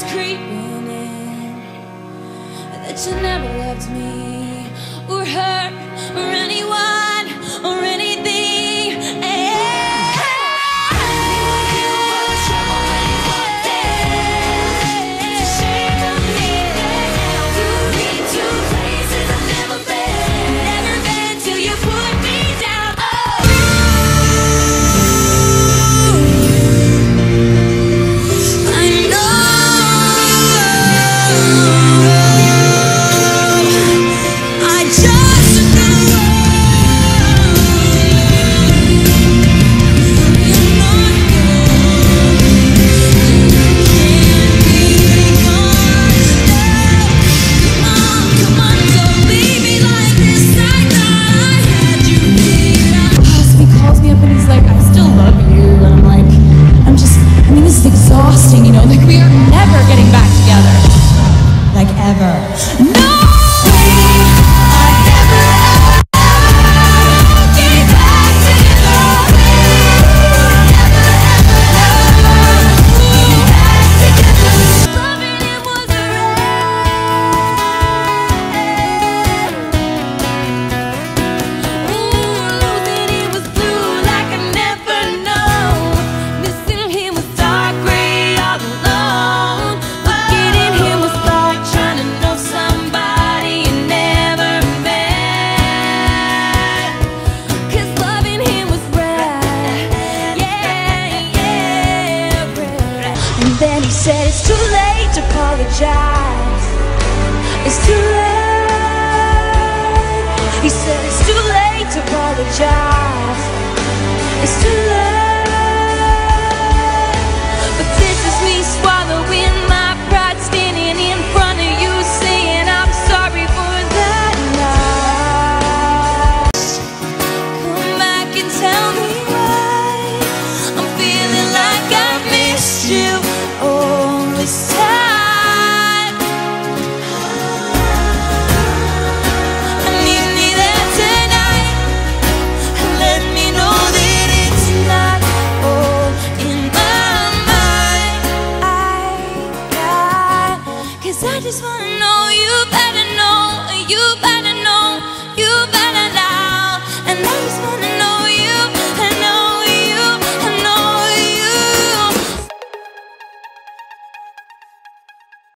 was creeping in that you never loved me. said it's too late to apologize. It's too late. He said it's too late to apologize. It's too late. Cause I just wanna know you better know, you better